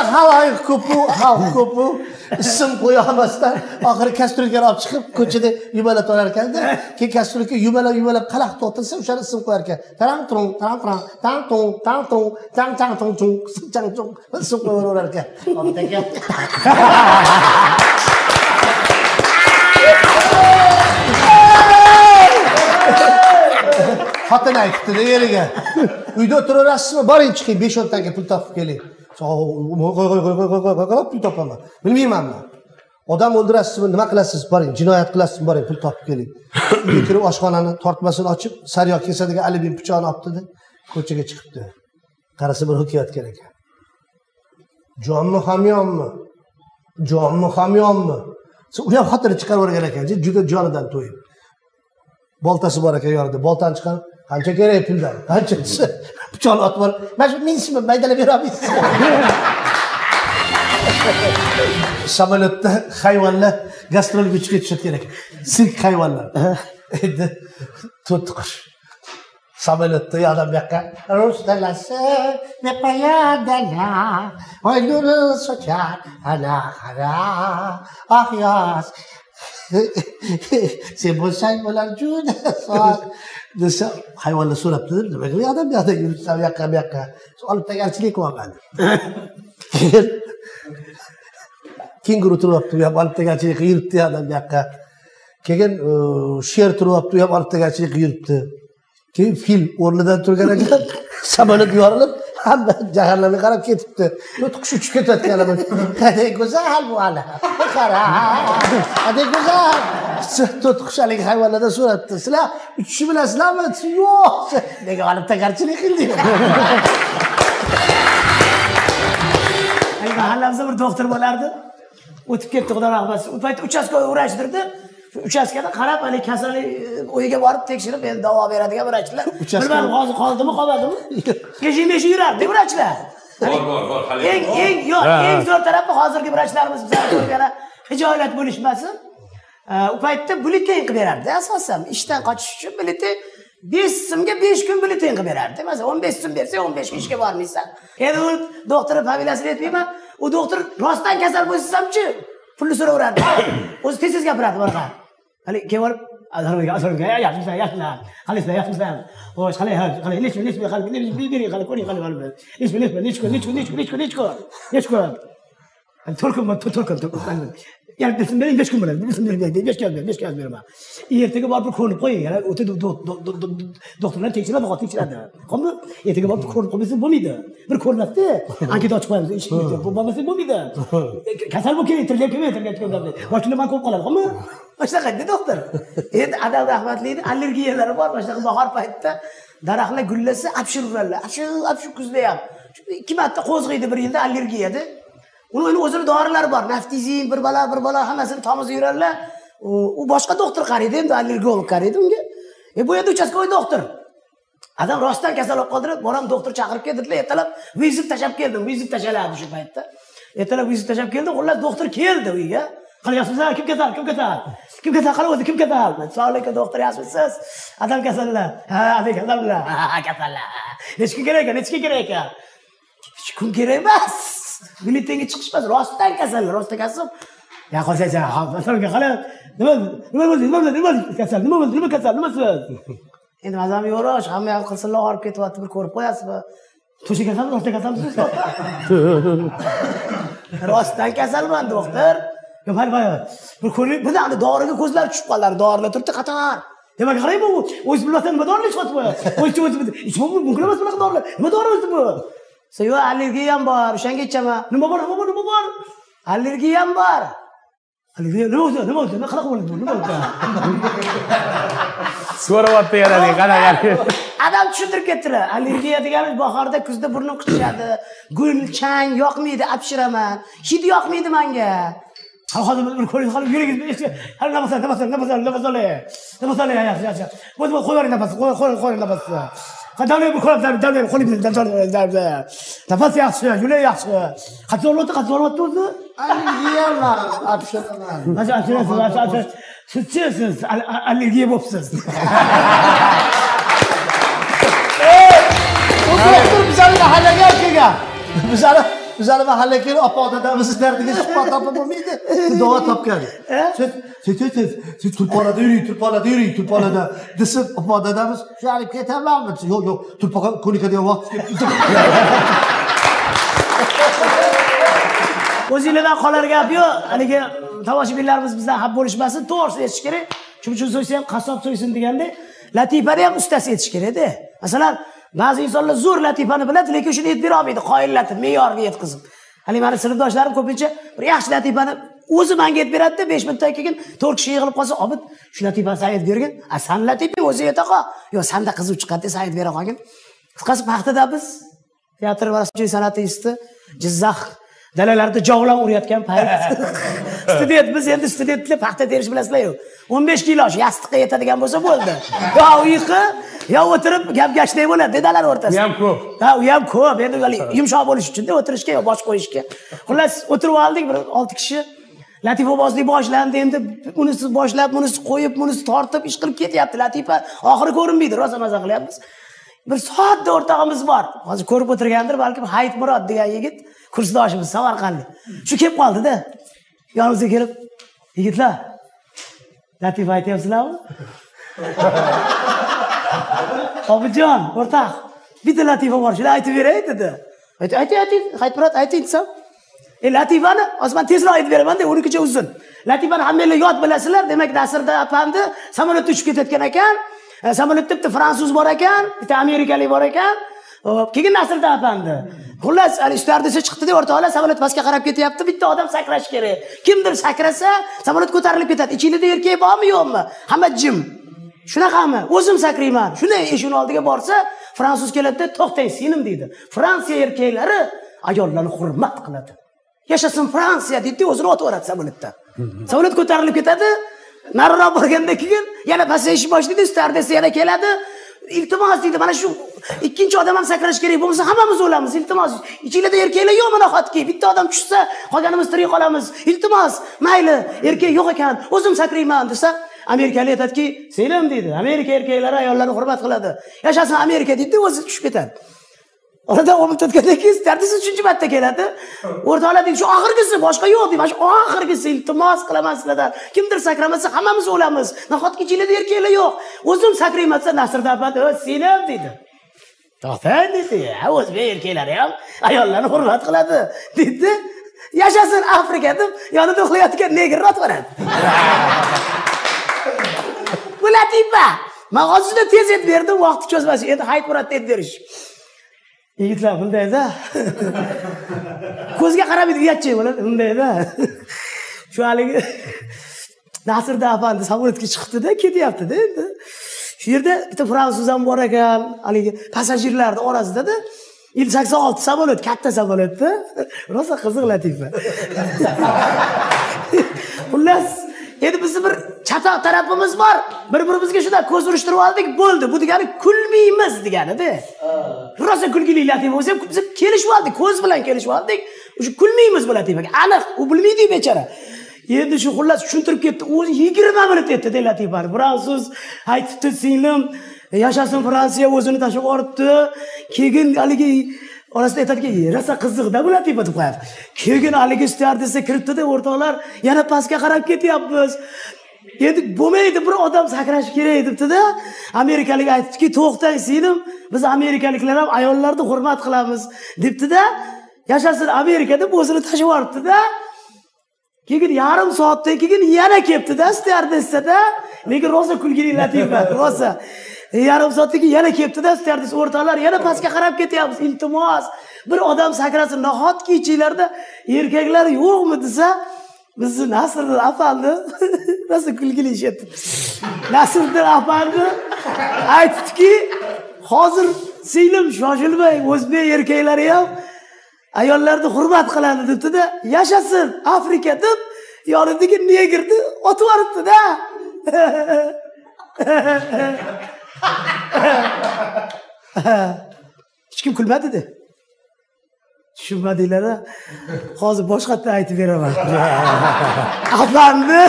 endi havoyi ko'pu xalq ko'pu ism qo'yaolmasdan oxiri kastrulkani olib chiqib ko'chada yumalab olar ekanda keyin kastrulka yumalab yumalab qalaq to'xtasa o'shani ism qo'yar ekan. Tarang turung tarang turang tang tung tang tung tang chang tung chung chang chung ism qo'yaveraverar ekan. Obid aka xotin aytibdida eriga. Uyda o'tiraverasizmi? Boring chiqing besh o'ntaga pul topib keling pul topaman bilmaymanmi odam o'ldirasizmi? Nima qilasizmi boring jinoyat qilasizmi boring pul topib keling. Uyga kirib oshxonani tortmasini ochib sariyog kesadigan alibin pichog'ini olibdida ko'chaga chiqibdi. Qarasa bir kelayotgan ekan. Jonmi hamyonmi? Jonmi hamyonmi? U ham xotini chiqarib yuborgan ekan juda jonidan to'yib. Boltasi bor ekan yonida boltani chiqarib qancha kerak puldan? Qancha? desa pichoqni otib olib mana shu ming so'm maydalab berolmaysiz samolyotda hayvonlar gastrolga uchib ketishayotgan ekan sirk hayvonlar endi to'rtta qush samolyotda u yoqdan bu yoqqa rustalasi nepayadalar oy nuri sochar ana qara ah yoz sen bo'lsang bular juda soz desa hayvonlar so'rab so'rabdi nima u odam bu yoqda yuribsan u yoqqa bu yoqqa olib tagarchilik qilyapman keyin kenguru turibdi u ham olib tagarchilik qilib yuribdi odam bu yoqqa keyin sher turibdi u ham olib tagarchilik qilib yuribdi keyin fil o'rnidan turgan ekan samolyot yorilib hamma jahannamga qarab ketibdi qush uchib ketayotgan qanday go'zal bu hali qara qanday go'zal to'tiqush haligi hayvonlardan so'rabdi sizlar uchishni bilasizlarmi yo'q nega olib tagarchilik qilding mahallamizda bir doktor bo'lardi o'tib ketdi xudo rahmat u paytda uchastkavoy vrachdirda uchastkada qarab haligi kasallik uyiga borib tekshirib endi davo beradigan vrachlar bilmadim hozir qoldimi qolmadimi? Eshik meshik yurardi vrachlar bor bor bor hali eng eng yo'q eng zo'r tarafi hozirgi vrachlarimiz bizlar ko'rgani hijolat bo'lishmasin. U paytda byulleten qilib berardi asosan ishdan qochish uchun byulleten besh so'mga besh kun byulleten qilib berardi. Masalan o'n besh so'm bersang o'n besh kun ishga bormaysan. Endi u doktorni familiyasini aytmayman u doktor rostdan kasal bo'lsamchi pulni so'raverardi o'zi tez tez gapirardi bunaqa haligi kelib olib yaxshisan yaxshisan qalaysan yaxshisan xo'sh qalay qalay nechi nechi bering qalay ko'ring qalay nechi nechi nechi kun nechi kun nechi kun nechi kun nechi kun nechi kun to'rt kun to'rt kun to'rt kun yani desam bering besh kun bo'ladi desam besh kun besh kun beraman ertaga borib bir ko'rinib qo'ying o'ta doktorlar tekshiradi hozir tekshiradi qolmi ertaga borib ko'rinib qolmasa bo'lmaydi bir ko'rinadida anketa ochib qo'yamiz bo'lmasa bo'lmaydi kasal bo'lib keling tirilib kelmaydi boshingda man ko'rib qoladi qolmi mana shunaqa deydi doktor. Endi adam rahmatlini allergiyalari bor mana shunaqa bahor paytida daraxtlar gullasa apshir uradilar apshir apshir kuzda ham ikki marta qo'zg'aydi bir yilda allergiyada uni o'zini dorilari bor naftizin bir balo bir balo hammasini tomizib yuradilar u boshqa doktor qaraydi endi allergolog qaraydi unga e bu endi uchastkavoy doktor adam rostdan kasal bo'lib qoldi bolam doktor chaqirib keldilar ertalab vizit tashlab keldim vizit tashladi shu paytda ertalab vizit tashlab keldim xullas doktor keldi uyga qilyapsizlar kim kasal kim kasal kim kasal qani o'zi kim kasal assalomu alaykum doktor yaxshimisiz adam kasallar ha adam kasallar ha kasallar nechi kun kerak ekan nechi kun kerak ekan hech kun kerak emas byulletenga chiqishmas rostdan kasal rostdan kasal. Ya qo'shaycha qalay nima nima bo'ldi nima bo'ldi nima bo'ldi kasal nima bo'ldi nima kasal nimasi endi mazam yo'q hamma yoq qilsinlar og'rib ketyapti bir ko'rib qo'yasizmi? To'sha kasalmi rostdan kasalmisiz rostdan kasalman doktor. Mayli bir ko'ring birdan doriga ko'zlari tushib qoldilar dorilar turibdi qator demak qarang bu o'zi bilmasdan nima dorilar ichyapti bu? O'zi o'zi ichmoq mumkin emas bunaqa dorilar. Nima dori o'zi bu? Yo'q allergiyam bor o'shanga ichaman nima bor nima bor nima bor allergiyam bor allergiya nima o'zi nima o'zi qanaqa bo'ladi nima o'zi so'rayapti yana qanaqa adam tushuntirib ketdilar allergiya degani bahorda kuzda burnim qichishadi gul chang yoqmaydi apshiraman hidi yoqmaydi manga hozir bir ko'ring hali yuragingiz hali nafas nafas nafas nafas oling nafas oling yaxshi yaxshi qo'yib yuboring nafasni qo'ying qo'ying nafasni davlay bir ko'rib davlay qo'ling nafas yaxshi yurak yaxshi qancha zo'rlayapti qancha zo'rlayapti o'zi allergiyaman apshiraman sizchi siz allergiya bo'libsiz u doktor bizani mahallaga olib kelgan bizani bizani kelib opa dadamizni dardiga suhbat topib bo'lmaydi. Davo topgan sen sen tulponada yuring tulponada yuring tulponada desa opa dadamiz shu olib ketamanmi desa yo'q yo'q tulpon ko'nika degan vaqt o'zinglardan qolar gap yo'q. Haligi tomoshabinlarimiz bizdan xafa bo'lishmasin to'g'risini aytish kerak. Chumchuq so'ysa ham qassob so'ysin degandek latifani ham ustasi aytish kerakda. Masalan ba'zi insonlar zo'r latifani biladi lekin shuni aytib bera olmaydi qoyillatib me'yoriga yetkazib. Haligi mani sinfdoshlarim ko'pincha bir yaxshi latifani o'zi manga aytib beradida besh minutdan keyin to'rt kishi yig'ilib qolsa obid shu latifani san aytib bergin. A san latifa o'zing yeta qol yo'q sanda qiziq chiqadi san aytib bera qolgin. Qisqasi paxtada biz teatr va san'at san'ati instituti jizzax dalalarida jovlon urayotgan payt. Student biz endi studentlar paxta terish bilasizlar-ku o'n besh kilo shu yostiqqa yetadigan bo'lsa bo'ldi. Yo uyqi yo o'tirib gap gashtak bo'ladi dedalar o'rtasida. U ham ko'p. ha u ham ko'p. Endi yumshoq bo'lish uchunda o'tirishga yo bosh qo'yishga. Xullas o'tirib oldik bir olti kishi. Latifabozlik boshlandi endi unisi boshlab bunisi qo'yib bunisi tortib ish qilib ketyapti latifa. Oxiri ko'rinmaydi rosa maza qilyapmiz bir soatda o'rtog'imiz bor. Hozir ko'rib o'tirgandir balkim hayit murod degan yigit kursdoshimiz samarqandlik. Shu kelib qoldida yonimizga kelib yigitlar latifa aytyapsizlarmi? Obidjon o'rtoq bitta latifa bor shuni aytib beray dedi. Ayting murod ayting desam e latifani hozir man tezroq aytib beramanda unikicha uzun. Latifani hammanglar yod bilasizlar demak nasrda apandi samolyotda uchib ketayotgan ekan. Samolyotda bitta fransuz bor ekan bitta amerikalik bor ekan Hop, keyin nasrda apandi xullas hali ustardisi chiqdida o'rtoqlar samolyot pastga qarab ketyapti bitta odam sakrashi kerak kimdir sakrasa samolyot ko'tarilib ketadi ichinglarda erkak bormi yo'qmi hamma jim shunaqami o'zim sakrayman shunday eshikni oldiga borsa fransuz keladida to'xtang singlim deydi fransiya erkaklari ayollarni hurmat qiladi yashasin fransiya deydida o'zini otib yuboradi samolyotdan samolyot ko'tarilib ketadi nariroq borgandan keyin yana pasayishni boshlaydi stardessa yana keladi. Iltimos deydi mana shu ikkinchi odam ham sakrash kerak bo'lmasa hammamiz o'lamiz iltimos. Ichinglarda erkaklar yo'q mana xotki bitta odam tushsa qolganimiz tirik qolamiz. Iltimos mayli erkak yo'q ekan o'zim sakrayman desa amerikalik aytadiki singlim deydi. Amerika erkaklari ayollarni hurmat qiladi. Yashasin amerika deydida o'zi tushib ketadi. Oradan o'n minut o'tgandan keyin stardessa uchinchi marta keladi. O'rtoqlar deydi shu oxirgisi boshqa yo'q deydi mana shu oxirgisi iltimos qilaman sizlardan. Kimdir sakramasa hammamiz o'lamiz. Nahotki ichinglarda erkaklar yo'q? O'zim sakrayman desa nasrda apandi singlim deydi to'xtang deydi "Ha, o'zbek erkaklari ham ayollarni hurmat qiladi deydida yashasin afrika deb yonida uxlayotgan negrni otib yuboradi bu latifa man hozir juda tez aytib berdim vaqtni cho'zmasin endi hayit murodni aytib berish. Yigitlar bundayda. Ko'zga qaramaydi uyatchi bo'ladi bundayda. Shu haligi nasirda afandi samolyotga chiqibdida ketyaptida endi. Shu yerda bitta fransuz ham bor ekan haligi passajirlarni orasidada il sakson olti samolyot katta samolyotda. Rosa qiziq latifa. Xullas endi bizni bir chatoq tarafimiz bor. Bir birimizga shunday ko'z urishtirib oldik bo'ldi. Bu degani kulmaymiz deganida. Rosa kulgili latifa bo'lsa biz kelishib oldik ko'z bilan kelishib oldik. O'sha kulmaymiz bu latifaga aniq u bilmaydi bechora. Endi shu xullas tushuntirib ketdi o'zi yigirma minut aytdida latifani fransuz aytibdi singlim. Yashasin fransiya o'zini tashlab yuboribdi keyin haligi orasida aytadiki rosa qiziqda bu latifa deb qo'yadi. Keyin haligi styardessa kiribdida o'rtoqlar yana pastga qarab ketyapmiz. Endi bo'lmaydi bir odam sakrashi kerak debdida amerikalik aytibdiki to'xtang singlim biz amerikaliklar ham ayollarni hurmat qilamiz debdida yashasin amerika deb o'zini tashlab yuboribdida keyin yarim soatdan keyin yana kelibdida styardessada lekin rosa kulgili latifa rosa. E, yarim soatdan keyin yana kelibdida styardessa o'rtoqlar yana pastga qarab ketyapmiz. Iltimos bir odam sakrasin nahotki ichinglarda erkaklar yo'qmi desa bizni nasriddin afandi rosa kulgili ish etdi nasriddin afandi aytdiki hozir singlim shoshilmay o'zbek erkaklari ham ayollarni hurmat qiladi debdida yashasin afrika deb yonidagi negrni otib yuboribdida hech kim kulmadida tushunmadinglar hozir boshqatdan aytib beraman. Apamni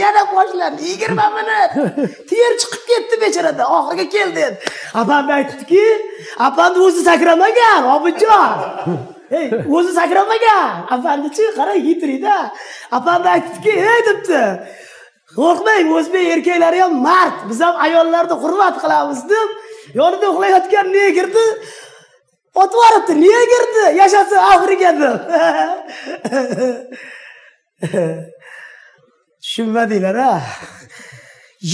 yana boshlandi yigirma minut. Ter chiqib ketdi bechorada oxiriga keldi. Endi apamni aytibdiki apamni o'zi sakramagan obidjon. Ey o'zi sakramagan. Afandichi qara yitriyda afandi aytibdiki ey debdi qo'rqmang o'zbek erkaklari ham mard. Biz ham ayollarni hurmat qilamiz deb yonida uxlayotgan negrni otib yuboribdi negrni yashasin afrika deb. Tushunmadinglar a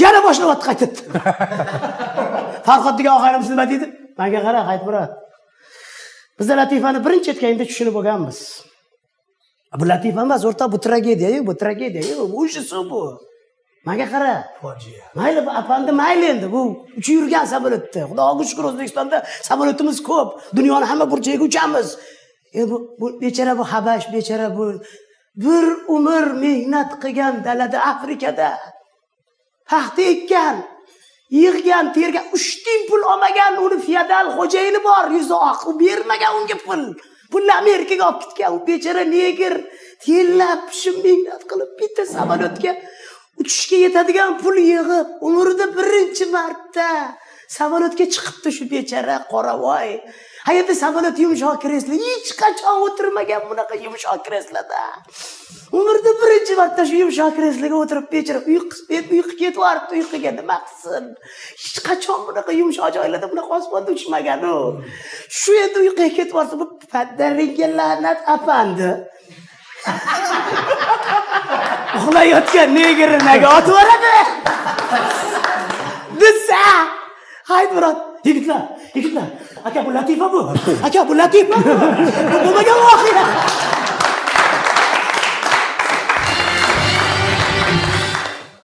yana boshlayapti qaytadan farhod degan og'aynimiz nima deydi? Manga qara qaytmurat biza latifani birinchi aytganingda tushunib olganmiz bu latifa emas o'rtoq bu tragediyayu bu tragediyayu bu ужасы bu. Manga qara. Fojia. Mayli bu apandi mayli endi bu uchib yurgan samolyotda. Xudoga shukur o'zbekistonda samolyotimiz ko'p. Dunyoni hamma burchagiga uchamiz. E bu, bu bechora bu habash bechora bu bir umr mehnat qilgan dalada afrikada paxta ekkan yig'gan tergan uch tiyin pul olmagan uni feodal xo'jayini bor. Yuzi oq u bermagan unga pul. Pulni amerikaga olib ketgan. U bechora negr terlab shu mehnat qilib bitta samolyotga uchishga yetadigan pul yig'ib umrida birinchi marta samolyotga chiqibdi shu bechora qoravoy hayotda samolyot yumshoq kreslo hech qachon o'tirmagan bunaqa yumshoq kresloda umrida birinchi marta shu yumshoq kresloga o'tirib bechora uyqu uyqu ketyapti uyquga nima qilsin? Hech qachon bunaqa yumshoq joylarda bunaqa osmonda uchmagan u shu endi uyquga ketyapti bu paddaringga la'nat apandi. uxlayotgan negrinaga otib yuboradi desa hayt murod yigitlar yigitlar aka bu latifa bu aka bu latifa bu bo'lmagan voqea